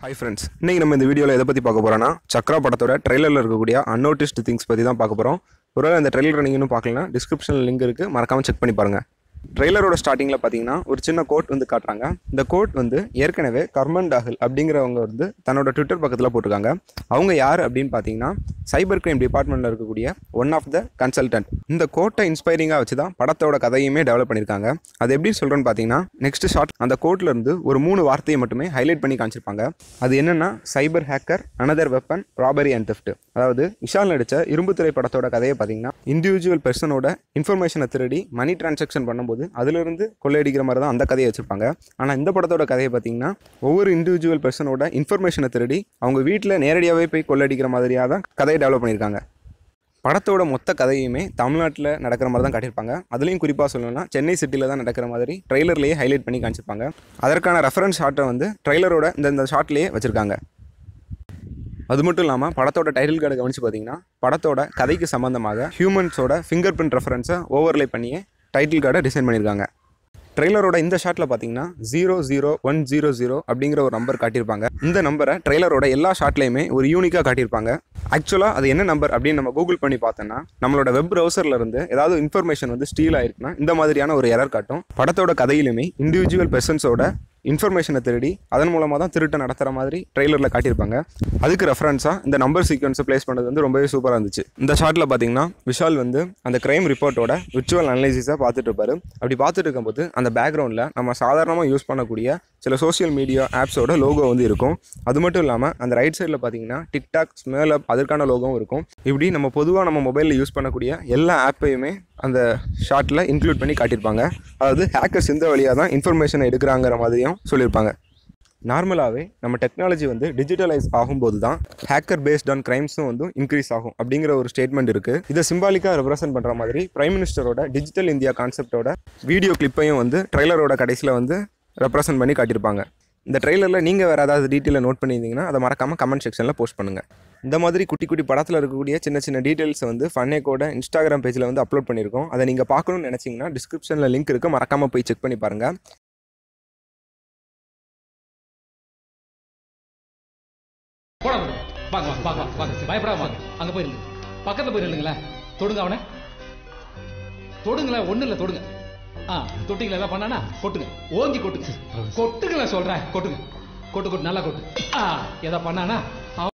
Hi friends இன்றைக்கி நம்ம இந்த வீடியோவில் எதை பற்றி பார்க்க போகிறோன்னா சக்ரா படத்தோட ட்ரெய்லரில் இருக்கக்கூடிய அன்னோட்டிஸ்ட் திங்ஸ் பற்றி தான் பார்க்க போகிறோம் ஒருவேளை அந்த ட்ரெய்லர் நீங்கள் இன்னும் பார்க்கலாம் டிஸ்கிரிப்ஷனில் லிங்க் இருக்குது மறக்காமல் செக் பண்ணி பாருங்கள் ட்ரெய்லரோட ஸ்டார்டிங்கில் பார்த்தீங்கன்னா ஒரு சின்ன கோட் வந்து காட்டுறாங்க. இந்த கோட் வந்து ஏற்கனவே கர்மன் டாகல் அப்படிங்கிறவங்க வந்து தன்னோட ட்விட்டர் பக்கத்தில் போட்டிருக்காங்க. அவங்க யார் அப்படின்னு பார்த்தீங்கன்னா சைபர் கிரைம் டிபார்ட்மெண்ட்டில் இருக்கக்கூடிய ஒன் ஆஃப் த கன்சல்டன்ட் இந்த கோட்டை இன்ஸ்பைரிங்காக வச்சு தான் படத்தோட கதையுமே டெவலப் பண்ணியிருக்காங்க அது எப்படி சொல்கிறேன்னு பார்த்தீங்கன்னா நெக்ஸ்ட் ஷார்ட் அந்த கோட்லேருந்து ஒரு மூணு வார்த்தையை மட்டுமே ஹைலைட் பண்ணி காமிச்சிருப்பாங்க. அது என்னென்னா cyber hacker another weapon robbery and theft அதாவது விஷால் நடித்த இரும்புத்துறை படத்தோட கதையை பார்த்தீங்கன்னா இண்டிவிஜுவல் பர்சனோட இன்ஃபர்மேஷனை திருடி மணி டிரான்சாக்ஷன் பண்ணும்போது அதிலிருந்து கொள்ளையடிக்கிற மாதிரி தான் அந்த கதையை வச்சுருப்பாங்க. ஆனால் இந்த படத்தோட கதையை பார்த்தீங்கன்னா ஒவ்வொரு இண்டிவிஜுவல் பர்சனோட இன்ஃபர்மேஷனை திருடி அவங்க வீட்டில் நேரடியாகவே போய் கொள்ளையடிக்கிற மாதிரியாக தான் கதையை டெவலப் பண்ணியிருக்காங்க. படத்தோட மொத்த கதையுமே தமிழ்நாட்டில் நடக்கிற மாதிரி தான் காட்டியிருப்பாங்க. அதுலேயும் குறிப்பாக சொல்லணும்னா சென்னை சிட்டியில் தான் நடக்கிற மாதிரி ட்ரெய்லர்லேயே ஹைலைட் பண்ணி காமிச்சிருப்பாங்க. அதற்கான ரெஃபரன்ஸ் ஷாட்டை வந்து ட்ரெய்லரோட இந்த இந்த ஷாட்லேயே வச்சுருக்காங்க. அது மட்டும் இல்லாமல் படத்தோட டைட்டில் கார்டு கவனிச்சு பார்த்தீங்கன்னா படத்தோட கதைக்கு சம்மந்தமாக ஹியூமன்ஸோட ஃபிங்கர் பிரிண்ட் ரெஃபரன்ஸை ஓவர்லே பண்ணியே டைட்டில் கார்டை டிசைன் பண்ணியிருக்காங்க. ட்ரெய்லரோட இந்த ஷாட்டில் பார்த்தீங்கன்னா zero zero one zero zero அப்படிங்கிற ஒரு நம்பர் காட்டியிருப்பாங்க. இந்த நம்பரை ட்ரெய்லரோட எல்லா ஷாட்லையுமே ஒரு யூனிக்காக காட்டியிருப்பாங்க. ஆக்சுவலாக அது என்ன நம்பர் அப்படின்னு நம்ம கூகுள் பண்ணி பார்த்தோன்னா நம்மளோட வெப் ப்ரௌசரில் இருந்து ஏதாவது இன்ஃபர்மேஷன் வந்து ஸ்டீல் ஆயிருக்குன்னா இந்த மாதிரியான ஒரு எரர் காட்டும். படத்தோட கதையிலுமே இண்டிவிஜுவல் பெர்சன்ஸோட இன்ஃபர்மேஷனை திருடி அதன் மூலமாக தான் திருட்டை நடத்துகிற மாதிரி ட்ரெய்லரில் காட்டியிருப்பாங்க. அதுக்கு ரெஃபரன்ஸாக இந்த நம்பர் சீக்வன்ஸை ப்ளேஸ் பண்ணது வந்து ரொம்பவே சூப்பராக இருந்துச்சு. இந்த ஷாட்டில் பார்த்தீங்கன்னா விஷால் வந்து அந்த கிரைம் ரிப்போர்ட்டோட விர்ச்சுவல் அனலைசிஸை பார்த்துட்டு இருப்பாரு. அப்படி பார்த்துட்டு இருக்கும்போது அந்த பேக்ரவுண்டில் நம்ம சாதாரணமாக யூஸ் பண்ணக்கூடிய சில சோஷியல் மீடியா ஆப்ஸோட லோகோ வந்து இருக்கும். அது மட்டும் இல்லாமல் அந்த ரைட் சைடில் பார்த்தீங்கன்னா டிக்டாக் ஸ்மேல் அப் அதற்கான லோகோவும் இருக்கும். இப்படி நம்ம பொதுவாக நம்ம மொபைலில் யூஸ் பண்ணக்கூடிய எல்லா ஆப்பையுமே அந்த ஷார்ட்டில் இன்க்ளூட் பண்ணி காட்டியிருப்பாங்க. அதாவது ஹேக்கர்ஸ் இந்த வழியாக தான் இன்ஃபர்மேஷனை எடுக்கிறாங்கிற மாதிரியும் சொல்லியிருப்பாங்க. நார்மலாகவே நம்ம டெக்னாலஜி வந்து டிஜிட்டலைஸ் ஆகும்போது தான் ஹேக்கர் பேஸ்ட் ஆன் கிரைம்ஸும் வந்து இன்க்ரீஸ் ஆகும் அப்படிங்கிற ஒரு ஸ்டேட்மெண்ட் இருக்குது இதை சிம்பாலிக்காக ரெப்ரசென்ட் பண்ணுற மாதிரி பிரைம் மினிஸ்டரோட டிஜிட்டல் இந்தியா கான்செப்டோட வீடியோ கிளிப்பையும் வந்து ட்ரெய்லரோட கடைசியில் வந்து ரெப்ரசென்ட் பண்ணி காட்டியிருப்பாங்க. இந்த ட்ரெய்லரில் நீங்கள் வேறு ஏதாவது டீட்டெயிலை நோட் பண்ணியிருந்தீங்கன்னா அதை மறக்காமல் கமெண்ட் செக்ஷனில் போஸ்ட் பண்ணுங்கள் இந்த மாதிரி குட்டி குட்டி படத்தில் இருக்கக்கூடிய சின்ன சின்ன டீட்டெயில்ஸை வந்து ஃபன்னேக்கோட இன்ஸ்டாகிராம் பேஜில் வந்து அப்லோட் பண்ணியிருக்கோம். அதை நீங்கள் பார்க்கணும்னு நினச்சிங்கன்னா டிஸ்கிரிப்ஷனில் லிங்க் இருக்குது மறக்காமல் போய் செக் பண்ணி பாருங்கள் பக்கத்தில் போடு. பயப்படாம வாங்க. போயிருங்க. தொடுங்க அவனை. தொடுங்களேன். ஒன்றும் இல்லை தொடுங்க. தொட்டிங்களா ஏதாவது பண்ணானா? கொட்டுங்க. ஓங்கி கொட்டுங்க. கொட்டுங்களேன் சொல்றேன். கொட்டுங்க. கொட்டு கொட்டு நல்லா கொட்டு. ஆ எதா பண்ணானா?